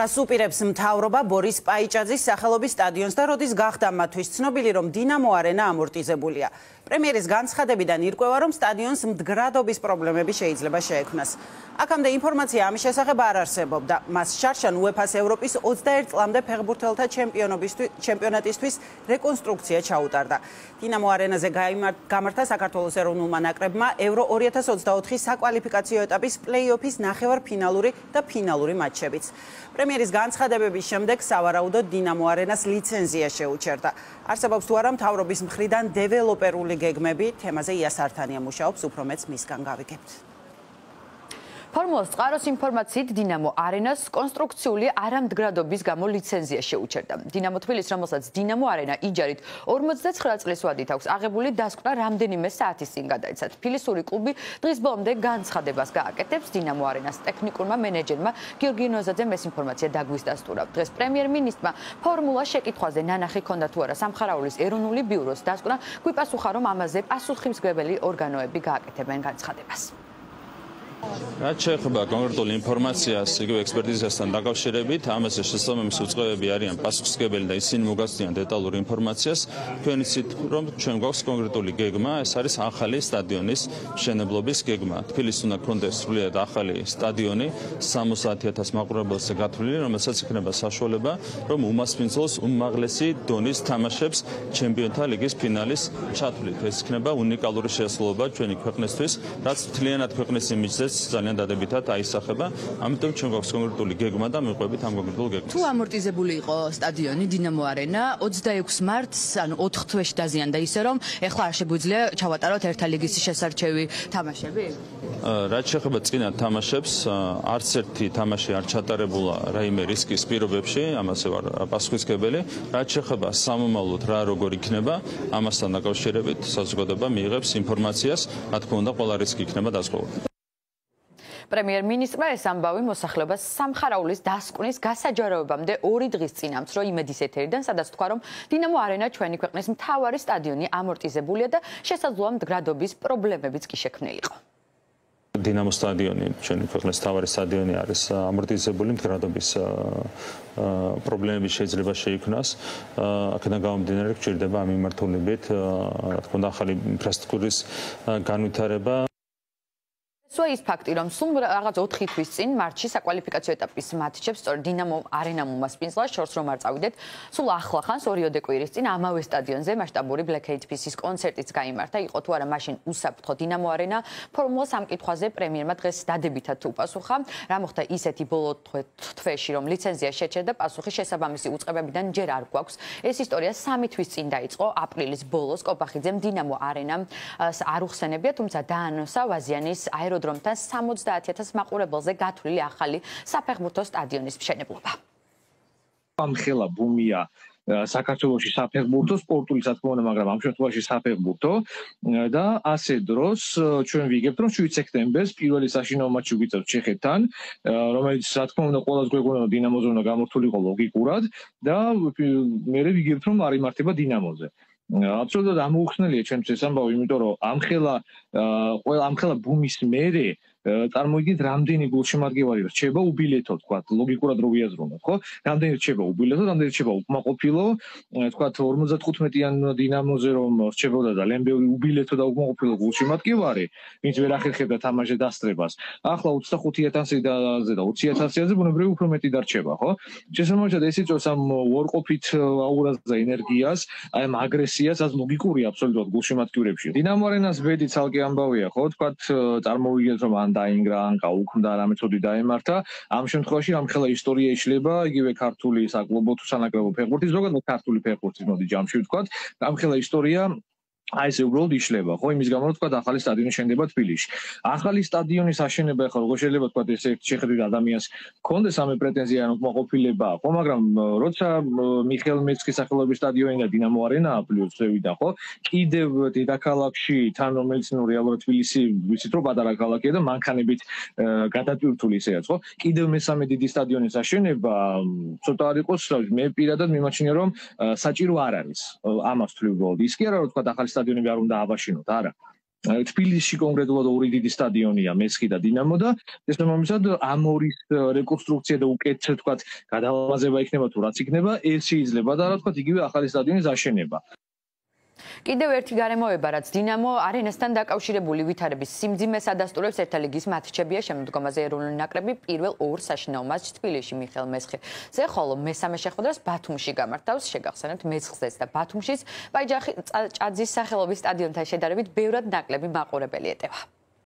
რას უპირებს მთავრობა ბორის პაიჭაძის სახელობის სტადიონს და როდის გახდა მათთვის ცნობილი რომ დინამო არენა ამორტიზებულია? პრემიერის განცხადებიდან ირკვევა რომ სტადიონს მდგრადობის პრობლემები შეიძლება შეექმნას. აქამდე ინფორმაცია ამის შესახებ არ არსებობდა. მას შარშან უეფას ევროპის 21 წლამდე ფეხბურთელთა ჩემპიონობისთვის ჩემპიონატისთვის რეკონსტრუქცია ჩაუტარდა. დინამო არენაზე გამართა საქართველოს ეროვნულმა ნაკრებმა ევრო 2024 საკვალიფიკაციო ეტაპის პლეი-ოფის ნახევარფინალური და ფინალური მატჩებიც პრემიერის განცხადებების შემდეგ სავარაუდოდ დინამო არენას ლიცენზია შეუჩერდა. არსებობს თუ არა მთავრობის მხრიდან დეველოპერული გეგმები, თემაზე იასართანია მუშაობს, უფრო მეც მისგან გავიგებთ. ფორმულას წყაროს ინფორმაციით დინამო არენას კონსტრუქციული არამდგრადობის გამო ლიცენზია შეუჩერდა. დინამო თბილის, რომელსაც დინამოარენა იჯარით 59 წლის ვადით აქვს აღებული დასკვნა რამდენიმე საათის წინ გადაიცა. თბილისური კლუბი დღის ბოლომდე განცხადებას გააკეთებს დინამო არენას ტექნიკურმა მენეჯერმა გიორგი ნოზაძემ ეს ინფორმაცია დაგვისდასტურა. დღეს პრემიერ-მინისტრმა ფორმულა შეკითხვაზე ნანახი ჰქონდა თუ არა სამხარაულის ეროვნული ბიუროს დასკვნა, გვიპასუხა რომ ამაზე პასუხისმგებელი ორგანოები გააკეთებენ განცხადებას. რაც შეეხება კონკრეტულ ინფორმაციას იგივე ექსპერტიზასთან დაკავშირებით, ამაზე შესაბამისი უწყებები არიან პასუხისგებელი და ისინი მოგაცნიან დეტალურ ინფორმაციას. თქვენ იცით, რომ ჩვენ გვაქვს კონკრეტული გეგმა, ეს არის ახალი სტადიონის მშენებლობის გეგმა. თბილისს უნდა კონდეს სრულიად ახალი სტადიონი 70000 მაყურებელზე გათვლილი, რომელსაც იქნება საშუალება, რომ უმასპინძლოს უმაღლესი დონის თამაშებს ჩემპიონთა ლიგის ფინალის ჩათვლით. ეს იქნება უნიკალური შესაძლებლობა ჩვენი ქვეყნისთვის, რაც მთლიანად ქვეყნის იმიჯზე ეს ძალიან დადებითად აისახება. ამიტომ ჩვენ გვაქვს კონკრეტული გეგმა და მიყვებით ამ კონკრეტულ გეგმას. თუ ამორტიზებული იყო სტადიონი დინამო არენა 26 მარტს, ანუ 4 თვეში დაზიანდა ისე რომ ეხლა არ შეგვიძლია ჩავატაროთ ერთა ლიგის შესარჩევი თამაშები? რაც შეეხება წინა თამაშებს, არც ერთი თამაში არ ჩატარებულა რაიმე რისკის პირობებში, ამაზე ვარ პასუხისგებელი. რაც შეეხება სამომავლოდ რა როგორ იქნება, ამასთან დაკავშირებით საზოგადოება მიიღებს ინფორმაციას, რა თქმა უნდა, ყველა რისკი იქნება დასრულებული. პრემიერ-მინისტრმა ეს ამბავი მოსახლეობას სამხარაულის დასკვნის გასაჯაროებამდე ორი დღის წინ ამცრო იმედის ეთერიდან, სადაც თქვა, რომ დინამო არენა ჩვენი ქვეყნის მთავარი სტადიონი ამორტიზებულია და შესაძლოა მდგრადობის პრობლემებიც კი შექმნილიყო. დინამო სტადიონი ჩვენი ქვეყნის მთავარი სტადიონი არის ამორტიზებული მდგრადობის პრობლემები შეიძლება შეიქმნას. აქედან გამომდინარე, გვჭირდება ამ მიმართულებით, რა თქმა უნდა, ახალი ინფრასტრუქტურის განვითარება. სვა ის ფაქტი, რომ სულ რაღაც 4 თვის წინ მარტში საკვალიფიკაციო ეტაპის მატჩებს სწორ დინამო არენა მომასპინძლა შორს რომ არ წავიდეთ, სულ ახლა ხანს ორიოდე კვირის წინ ამავე სტადიონზე მასშტაბური Black Eyed Peas-ის კონცერტიც გამართა. იყო თუ არა მაშინ უსაფრთხო დინამო არენა ფორმულა 3 კითხვაზე პრემიერმა დღეს დადებითად უპასუხა. რა მოხდა ისეთი ბოლო თვეში, რომ ლიცენზია შეჩერდა, პასუხი შესაბამისი უწყებებიდან ჯერ არ გვაქვს. ეს ისტორია 3 თვის წინ დაიწყო აპრილის ბოლოს კოპახიძემ დინამო არენამ არ უხსენებია, თუმცა დაანონსა ვაზიანის აერო აეროდრომთან 70000 მაყურებელზე გათვლილი ახალი საფეხბურთო სტადიონის მშენებლობა. ამხელა ბუმია საქართველოსი საფეხბურთო სპორტული სათქმეა, მაგრამ ამ შემთხვევაში საფეხბურთო და ასე დროს ჩვენ ვიგებთ, რომ 7 სექტემბერს პირველი საშინაო მატჩი ვიწევთ ჩეხეთთან, რომელიც რა თქმა უნდა ყოველს გვეგონა დინამოზე უნდა გამართულიყო ლოგიკურად და მე ვიგებთ, რომ არ იმართება დინამოზე. აბსოლუტურად ამოუხსნელია ჩემთვის ამბავი, იმიტომ რომ ამხელა ყველა ამხელა ბუმის მერე წარმოიდგინეთ რამდენი გულშემატკივარი რჩება უბილეთო თქვა ლოგიკურად რო ვიაზრუნოთ ხო? რამდენი რჩება უბილეთო რამდენი რჩება უკმაყოფილო? თქვა 55-იან დინამოზე რომ რჩებოდა და ლემბეული უბილეთო და უკმაყოფილო გულშემატკივარი ვინც ვერ ახერხებდა თამაშზე დასწრებას. ახლა 25000-ზე და 20000-ზე ბუნებრივი უფრო მეტი დარჩება ხო? შესაბამისად ეს იწვევს ამ ვორყოფით აურას და ენერგიას აი ამ აგრესიას ას ლოგიკურია აბსოლუტურად გულშემატკივრებში. დინამო არენას ბედი ცალკე ამბავია ხო? თქვა წარმოვიდგინეთ რომ ან დაინგრა ან გაუქმდა რა მეთოდი დაემართა. ამ შემთხვევაში ამ ხელა ისტორია იშლება იგივე ქართული საკლუბო თუ სანაკრებო ფეხბურთის ზოგადად ქართული ფეხბურთის მოდი ჯამში ვთქვათ. ამ ხელა ისტორია აი ეს უბრალოდ იშლება ხო? იმის გამო რომ თქვა ახალი სტადიონი შენდება თბილისში. ახალი სტადიონის აშენება ხო როგორ შეიძლება თქვა ეს შეხედვით ადამიანს კონდეს ამე პრეტენზია რომ მოყოფილება ხო? მაგრამ როცა მიხელ მეცკის სახელობის სტადიონი და დინამო არენა პლუს შევიდა ხო? კიდევ დედაქალაქში თან რომელიც ნუ რეალურად თბილისი ვიცით რომ პატარა ქალაქია და მანქანებით გადატვირთული ისეაც ხო? კიდევ მესამე დიდი სტადიონის აშენება ცოტა არ იყოს მე პირადად მიმაჩნია რომ საჭირო არ არის ამას თვლი უბრალოდ ის კი არა რომ თქვა ახალი სტადიონები არ უნდა აბაშინოთ, არა. თბილისში კონკრეტულად ორი დიდი სტადიონია მესხი და დინამო და ეს მომისად ამ ორის რეკონსტრუქცია და უკეთ თქვა გადალაზება იქნება თუ რაც იქნება ეს შეიძლება და რა თქვა იგივე ახალი სტადიონის აშენება კიდევ ერთი გარემოება, რაც დინამო არენასთან დაკავშირებული ვითარების სიმძიმეს ადასტურებს ერთა ლიგის მატჩებია შემდგომაზე ეროვნული ნაკრები პირველ ორ საშინაო მატჩს თბილისში მიხელ მესხი. ზე ხოლო მესამე შეხვედრას ბათუმში გამართავს, შეგახსენებთ მეცხლზეც და ბათუმშიც. ბაიჯახი ჭაძის სახელობის სტადიონთან შედარებით ბევრად ნაკლები მაყურებელი ეტევა.